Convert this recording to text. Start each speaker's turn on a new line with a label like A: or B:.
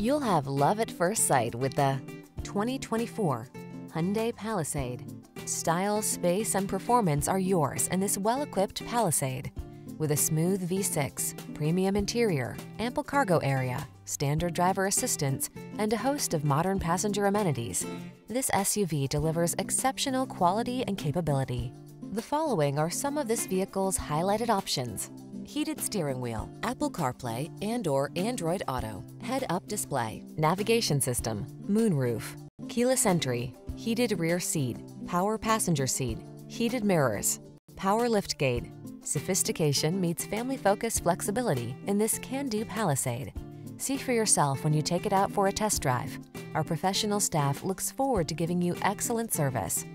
A: You'll have love at first sight with the 2024 Hyundai Palisade. Style, space, and performance are yours in this well-equipped Palisade. With a smooth V6, premium interior, ample cargo area, standard driver assistance, and a host of modern passenger amenities, this SUV delivers exceptional quality and capability. The following are some of this vehicle's highlighted options. Heated steering wheel, Apple CarPlay and or Android Auto, head-up display, navigation system, moonroof, keyless entry, heated rear seat, power passenger seat, heated mirrors, power liftgate. Sophistication meets family-focused flexibility in this can-do Palisade. See for yourself when you take it out for a test drive. Our professional staff looks forward to giving you excellent service.